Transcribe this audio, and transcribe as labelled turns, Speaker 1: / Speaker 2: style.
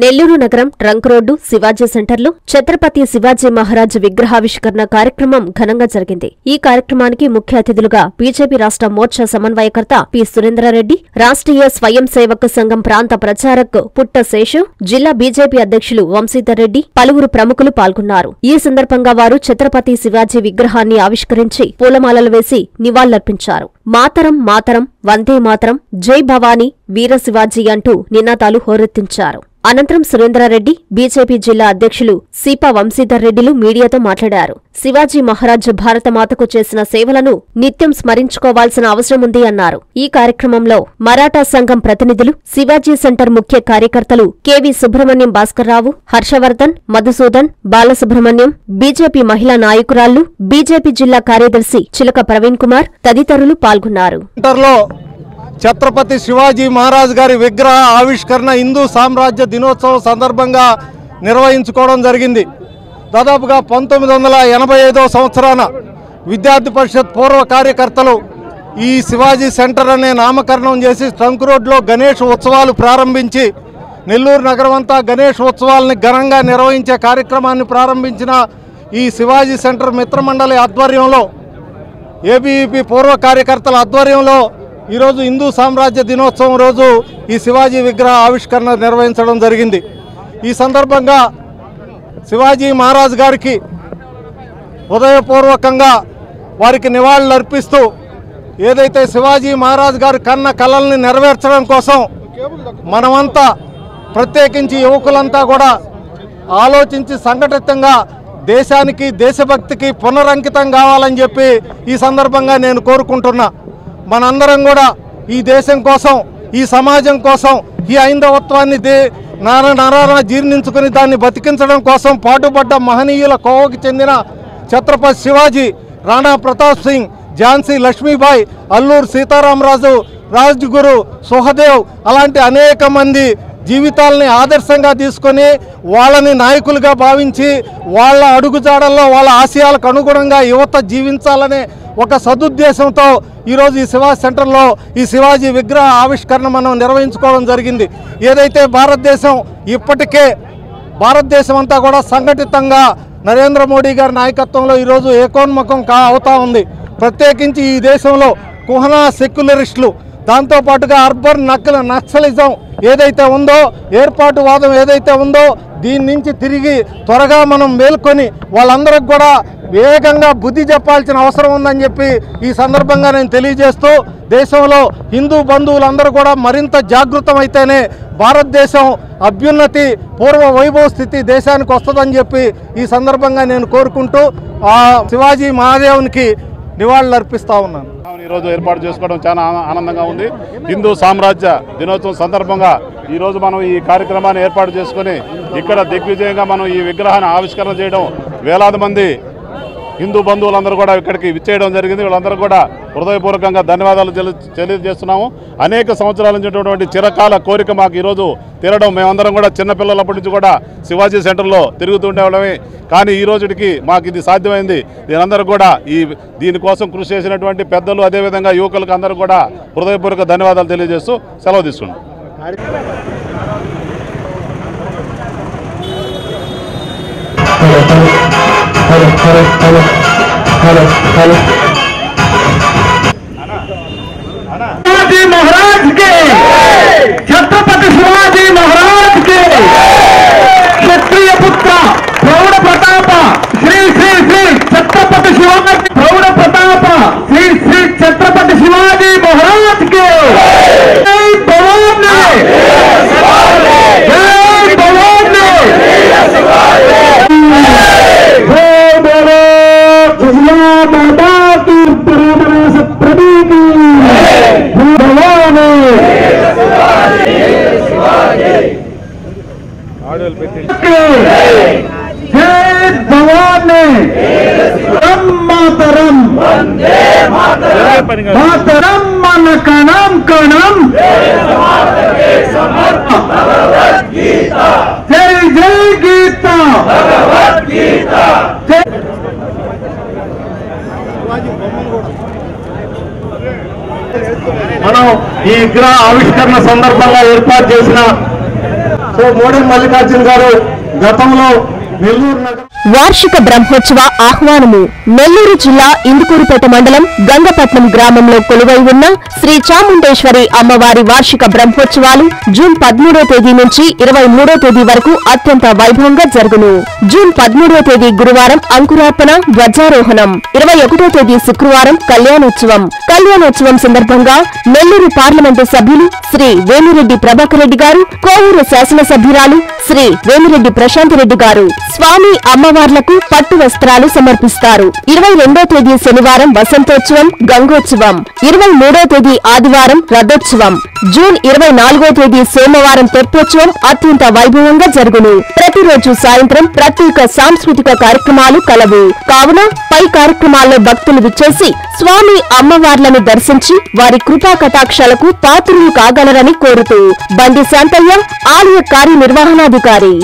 Speaker 1: నెల్లూరు నగరం trunk road Shivaji సెంటర్లో ఛత్రపతి శివాజీ మహారాజ్ విగ్రహావిష్కరణ కార్యక్రమం ఘనంగా జరిగింది. ఈ కార్యక్రమానికి ముఖ్య అతిథులుగా బీజేపీ రాష్ట్ర మోర్చా సమన్వయకర్త పి. సురేంద్రారెడ్డి రాష్ట్రీయ స్వయం సేవక సంఘం ప్రాంత ప్రచారక్ పుట్ట శేషు జిల్లా బీజేపీ అధ్యక్షులు వంశీధర్ రెడ్డి పలువురు ప్రముఖులు పాల్గొన్నారు. ఈ సందర్భంగా వారు ఛత్రపతి శివాజీ విగ్రహాన్ని ఆవిష్కరించి పూలమాలలు వేసి నివాళులర్పించారు. మాతరం మాతరం వందే మాతరం జై భవానీ వీర శివాజీ అంటూ నినాదాలు హోరెత్తించారు. అనంతరం సురేంద్రారెడ్డి బీజేపీ జిల్లా అధ్యక్షులు సీపా వంశీధర్ రెడ్డిలు మీడియాతో మాట్లాడారు. శివాజీ మహారాజ్ భారతమాతకు చేసిన సేవలను నిత్యం స్మరించుకోవాల్సిన అవసరం ఉంది అన్నారు. ఈ కార్యక్రమంలో మరాఠా సంఘం ప్రతినిధులు శివాజీ సెంటర్ ముఖ్య కార్యకర్తలు కెవి సుబ్రహ్మణ్యం భాస్కర్రావు హర్షవర్ధన్ మధుసూదన్ బాలసుబ్రహ్మణ్యం బీజేపీ మహిళా నాయకురాళ్ళు బీజేపీ జిల్లా కార్యదర్శి చిలక ప్రవీణ్ కుమార్ తదితరులు పాల్గొన్నారు.
Speaker 2: ఛత్రపతి శివాజీ మహారాజ్ గారి విగ్రహ ఆవిష్కరణ హిందూ సామ్రాజ్య దినోత్సవం సందర్భంగా నిర్వహించుకోవడం జరిగింది. దాదాపుగా పంతొమ్మిది వందల ఎనభై ఐదవ సంవత్సరాన విద్యార్థి పరిషత్ పూర్వ కార్యకర్తలు ఈ శివాజీ సెంటర్ అనే నామకరణం చేసి ట్రంక్ రోడ్లో గణేష్ ఉత్సవాలు ప్రారంభించి నెల్లూరు నగరం అంతా గణేష్ ఉత్సవాలని ఘనంగా నిర్వహించే కార్యక్రమాన్ని ప్రారంభించిన ఈ శివాజీ సెంటర్ మిత్రమండలి ఆధ్వర్యంలో ఏబీఈపీ పూర్వ కార్యకర్తల ఆధ్వర్యంలో ఈరోజు హిందూ సామ్రాజ్య దినోత్సవం రోజు ఈ శివాజీ విగ్రహ ఆవిష్కరణ నిర్వహించడం జరిగింది. ఈ సందర్భంగా శివాజీ మహారాజ్ గారికి హృదయపూర్వకంగా వారికి నివాళులు అర్పిస్తూ ఏదైతే శివాజీ మహారాజ్ గారి కన్న కళల్ని నెరవేర్చడం కోసం మనమంతా ప్రత్యేకించి యువకులంతా కూడా ఆలోచించి సంఘటితంగా దేశానికి దేశభక్తికి పునరంకితం కావాలని చెప్పి ఈ సందర్భంగా నేను కోరుకుంటున్నా. మనందరం కూడా ఈ దేశం కోసం ఈ సమాజం కోసం ఈ హైందవత్వాన్ని దే నార నరాన జీర్ణించుకుని దాన్ని బతికించడం కోసం పాటుపడ్డ మహనీయుల కోవకి చెందిన ఛత్రపతి శివాజీ రాణా ప్రతాప్ సింగ్ ఝాన్సీ లక్ష్మీబాయి అల్లూరు సీతారామరాజు రాజ్గురు సుహదేవ్ అలాంటి అనేక మంది జీవితాలని ఆదర్శంగా తీసుకొని వాళ్ళని నాయకులుగా భావించి వాళ్ళ అడుగుజాడల్లో వాళ్ళ ఆశయాలకు అనుగుణంగా యువత జీవించాలనే ఒక సదుద్దేశంతో ఈరోజు ఈ శివా సెంటర్లో ఈ శివాజీ విగ్రహ ఆవిష్కరణ మనం నిర్వహించుకోవడం జరిగింది. ఏదైతే భారతదేశం ఇప్పటికే భారతదేశం అంతా కూడా సంఘటితంగా నరేంద్ర మోడీ గారి నాయకత్వంలో ఈరోజు ఏకోన్ముఖం కా అవుతా ఉంది. ప్రత్యేకించి ఈ దేశంలో కుహనా సెక్యులరిస్టులు దాంతోపాటుగా అర్బన్ నక్కల నక్సలిజం ఏదైతే ఉందో ఏర్పాటువాదం ఏదైతే ఉందో దీని నుంచి తిరిగి త్వరగా మనం మేల్కొని వాళ్ళందరికి కూడా వేగంగా బుద్ధి చెప్పాల్సిన అవసరం ఉందని చెప్పి ఈ సందర్భంగా నేను తెలియజేస్తూ దేశంలో హిందూ బంధువులందరూ కూడా మరింత జాగృతమైతేనే భారతదేశం అభ్యున్నతి పూర్వ వైభవ స్థితి దేశానికి వస్తుందని చెప్పి ఈ సందర్భంగా నేను కోరుకుంటూ ఆ శివాజీ మహాదేవునికి నివాళులు అర్పిస్తూ ఉన్నాను.
Speaker 3: ఈరోజు ఏర్పాటు చేసుకోవడం చాలా ఆనందంగా ఉంది. హిందూ సామ్రాజ్య దినోత్సవం సందర్భంగా ఈరోజు మనం ఈ కార్యక్రమాన్ని ఏర్పాటు చేసుకొని ఇక్కడ దిగ్విజయంగా మనం ఈ విగ్రహాన్ని ఆవిష్కరణ చేయడం వేలాది మంది హిందూ బంధువులందరూ కూడా ఇక్కడికి విచ్చేయడం జరిగింది. వీళ్ళందరూ కూడా హృదయపూర్వకంగా ధన్యవాదాలు తెలియజేస్తున్నాము అనేక సంవత్సరాల నుంచి చిరకాల కోరిక మాకు ఈరోజు తీరడం మేమందరం కూడా చిన్నపిల్లలప్పటి నుంచి కూడా శివాజీ సెంటర్లో తిరుగుతుండేవాళ్ళమే కానీ ఈ రోజుకి మాకు ఇది సాధ్యమైంది దీనందరూ కూడా ఈ దీనికోసం కృషి చేసినటువంటి పెద్దలు అదేవిధంగా యువకులకు అందరూ కూడా హృదయపూర్వక ధన్యవాదాలు తెలియజేస్తూ సెలవు తీసుకున్నాం
Speaker 4: hello, hello. பிரதீதி. மாதரம். மாதரம் మన కణం కణం జై
Speaker 2: జై ఈ విగ్రహ ఆవిష్కరణ సందర్భంగా ఏర్పాటు చేసిన సో మోడీ మల్లికార్జున గారు గతంలో
Speaker 1: వార్షిక బ్రహ్మోత్సవ ఆహ్వానము నెల్లూరు జిల్లా ఇందుకూరుపేట మండలం గంగపట్నం గ్రామంలో కొలువై ఉన్న శ్రీ చాముండేశ్వరి అమ్మవారి వార్షిక బ్రహ్మోత్సవాలు జూన్ పదమూడో తేదీ నుంచి ఇరవై మూడో తేదీ వరకు అత్యంత వైభవంగా జరుగును. జూన్ పదమూడో తేదీ గురువారం అంకురార్పణ ధ్వజారోహణం. ఇరవై ఒకటో తేదీ శుక్రవారం కళ్యాణోత్సవం. కళ్యాణోత్సవం సందర్భంగా నెల్లూరు పార్లమెంటు సభ్యులు శ్రీ వేమిరెడ్డి ప్రభాకర్ రెడ్డి గారు కోవూరు శాసనసభ్యురాలు శ్రీ వేమిరెడ్డి ప్రశాంత్ రెడ్డి గారు స్వామి అమ్మవార్లకు పట్టు వస్త్రాలు సమర్పిస్తారు. ఇరవై రెండో తేదీ శనివారం వసంతోత్సవం గంగోత్సవం. ఇరవై మూడో తేదీ ఆదివారం రథోత్సవం. జూన్ ఇరవై నాలుగో తేదీ సోమవారం తెప్పోత్సవం అత్యంత వైభవంగా జరుగును. ప్రతిరోజు సాయంత్రం ప్రత్యేక సాంస్కృతిక కార్యక్రమాలు కలవు. కావున పై కార్యక్రమాల్లో భక్తులు విచ్చేసి స్వామి అమ్మవార్లను దర్శించి వారి కృపా కటాక్షాలకు పాత్రులు కాగలరని కోరుతూ బండి శాంతయ్య ఆలయ కార్యనిర్వహణాధికారి.